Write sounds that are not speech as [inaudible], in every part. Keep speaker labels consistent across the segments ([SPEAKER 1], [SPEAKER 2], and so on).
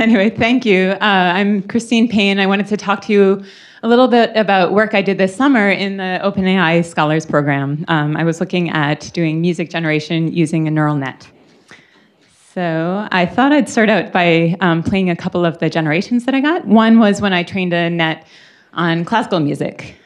[SPEAKER 1] [laughs] anyway, thank you. Uh, I'm Christine Payne. I wanted to talk to you a little bit about work I did this summer in the OpenAI Scholars Program. Um, I was looking at doing music generation using a neural net. So I thought I'd start out by um, playing a couple of the generations that I got. One was when I trained a net on classical music.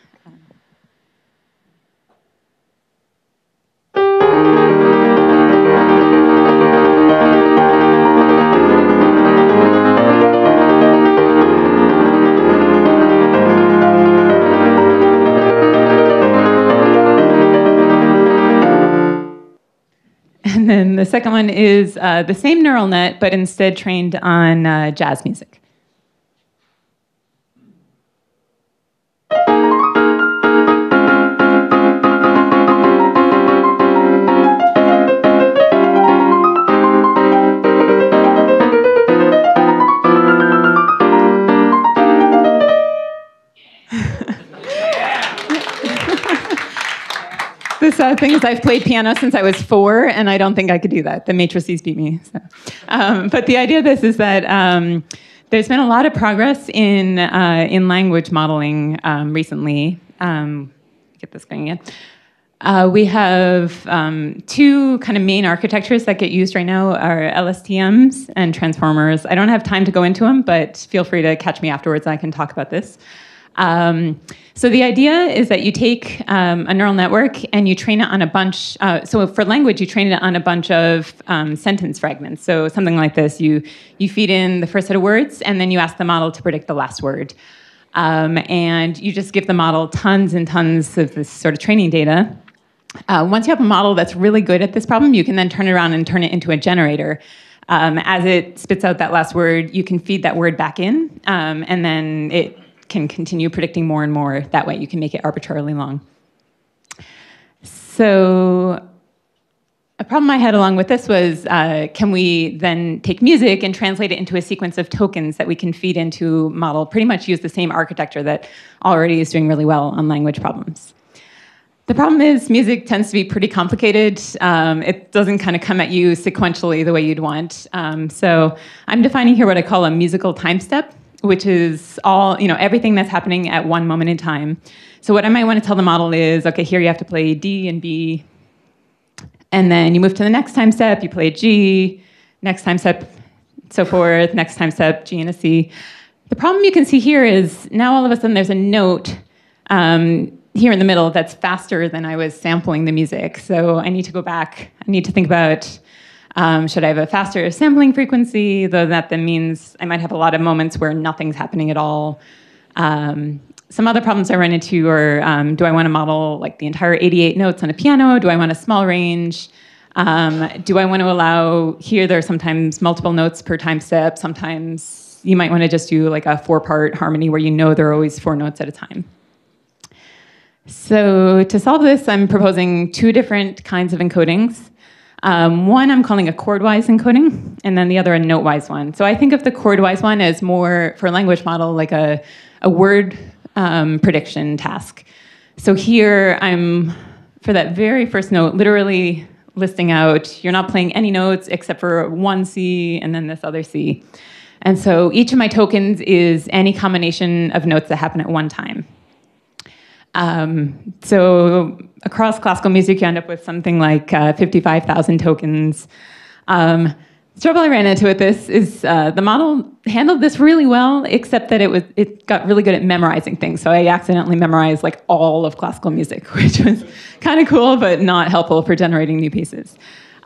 [SPEAKER 1] The second one is uh, the same neural net, but instead trained on uh, jazz music. The sad thing is I've played piano since I was four, and I don't think I could do that. The matrices beat me. So. Um, but the idea of this is that um, there's been a lot of progress in uh, in language modeling um, recently. Um, get this going again. Uh, we have um, two kind of main architectures that get used right now are LSTMs and transformers. I don't have time to go into them, but feel free to catch me afterwards. I can talk about this. Um, so the idea is that you take um, a neural network and you train it on a bunch. Uh, so for language, you train it on a bunch of um, sentence fragments. So something like this: you you feed in the first set of words, and then you ask the model to predict the last word. Um, and you just give the model tons and tons of this sort of training data. Uh, once you have a model that's really good at this problem, you can then turn it around and turn it into a generator. Um, as it spits out that last word, you can feed that word back in, um, and then it can continue predicting more and more that way. You can make it arbitrarily long. So a problem I had along with this was uh, can we then take music and translate it into a sequence of tokens that we can feed into model, pretty much use the same architecture that already is doing really well on language problems. The problem is music tends to be pretty complicated. Um, it doesn't kind of come at you sequentially the way you'd want. Um, so I'm defining here what I call a musical time step which is all, you know, everything that's happening at one moment in time. So what I might want to tell the model is, okay, here you have to play D and B, and then you move to the next time step, you play G, next time step, so forth, next time step, G and a C. The problem you can see here is now all of a sudden there's a note um, here in the middle that's faster than I was sampling the music. So I need to go back. I need to think about um, should I have a faster sampling frequency? Though that then means I might have a lot of moments where nothing's happening at all. Um, some other problems I run into are um, do I want to model like the entire 88 notes on a piano? Do I want a small range? Um, do I want to allow here there are sometimes multiple notes per time step? Sometimes you might want to just do like a four part harmony where you know there are always four notes at a time. So to solve this, I'm proposing two different kinds of encodings. Um, one I'm calling a chordwise encoding, and then the other a notewise one. So I think of the chordwise one as more, for a language model, like a, a word um, prediction task. So here I'm, for that very first note, literally listing out, you're not playing any notes except for one C and then this other C. And so each of my tokens is any combination of notes that happen at one time. Um, so across classical music, you end up with something like uh, 55,000 tokens. Um, the trouble I ran into with this is uh, the model handled this really well, except that it was it got really good at memorizing things. So I accidentally memorized like all of classical music, [laughs] which was kind of cool, but not helpful for generating new pieces.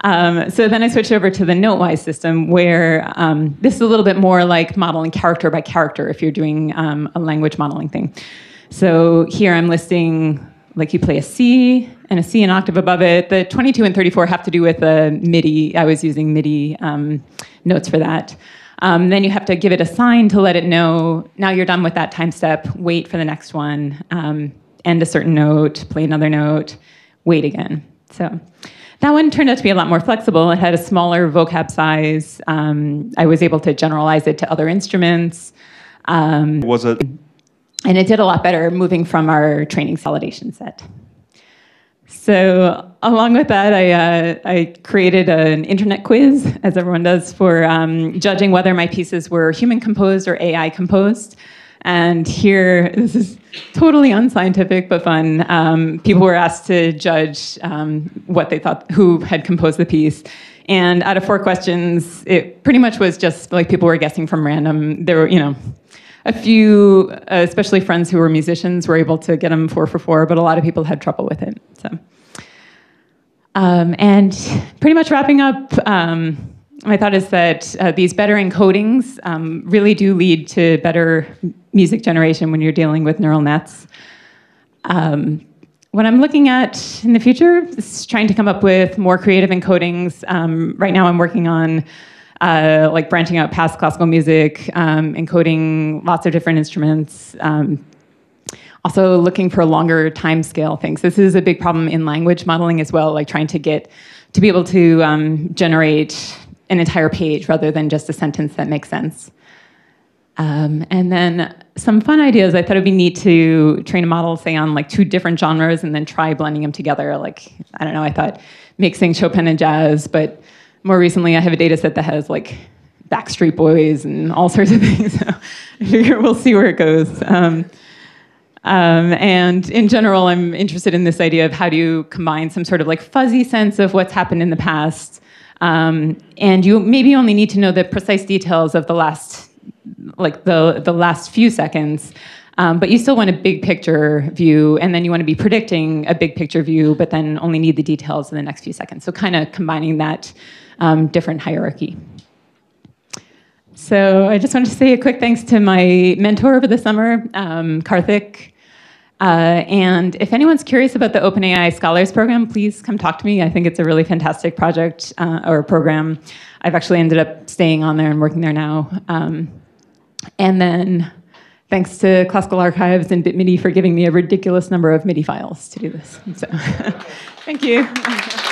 [SPEAKER 1] Um, so then I switched over to the notewise system, where um, this is a little bit more like modeling character by character if you're doing um, a language modeling thing. So here I'm listing like you play a C and a C an octave above it. The 22 and 34 have to do with the MIDI. I was using MIDI um, notes for that. Um, then you have to give it a sign to let it know now you're done with that time step. Wait for the next one. Um, end a certain note. Play another note. Wait again. So that one turned out to be a lot more flexible. It had a smaller vocab size. Um, I was able to generalize it to other instruments.
[SPEAKER 2] Um, was it
[SPEAKER 1] and it did a lot better moving from our training validation set. So along with that, I, uh, I created an internet quiz, as everyone does, for um, judging whether my pieces were human composed or AI composed. And here, [laughs] this is totally unscientific but fun. Um, people were asked to judge um, what they thought, who had composed the piece. And out of four questions, it pretty much was just like people were guessing from random. There were, you know, a few, uh, especially friends who were musicians, were able to get them four for four, but a lot of people had trouble with it. So, um, and pretty much wrapping up, um, my thought is that uh, these better encodings um, really do lead to better music generation when you're dealing with neural nets. Um, what I'm looking at in the future is trying to come up with more creative encodings. Um, right now, I'm working on uh, like branching out past classical music, um, encoding lots of different instruments. Um, also looking for longer time scale things. This is a big problem in language modeling as well, like trying to get to be able to um, generate an entire page rather than just a sentence that makes sense. Um, and then some fun ideas. I thought it'd be neat to train a model, say, on like two different genres and then try blending them together. Like, I don't know, I thought mixing Chopin and jazz, but more recently, I have a data set that has like Backstreet Boys and all sorts of [laughs] things. So I figure we'll see where it goes. Um, um, and in general, I'm interested in this idea of how do you combine some sort of like fuzzy sense of what's happened in the past, um, and you maybe only need to know the precise details of the last, like the the last few seconds. Um, but you still want a big picture view, and then you want to be predicting a big picture view, but then only need the details in the next few seconds. So, kind of combining that um, different hierarchy. So I just wanted to say a quick thanks to my mentor over the summer, um, Karthik. Uh, and if anyone's curious about the OpenAI Scholars Program, please come talk to me. I think it's a really fantastic project uh, or program. I've actually ended up staying on there and working there now. Um, and then thanks to Classical Archives and BitMIDI for giving me a ridiculous number of MIDI files to do this. So, [laughs] thank you. [laughs]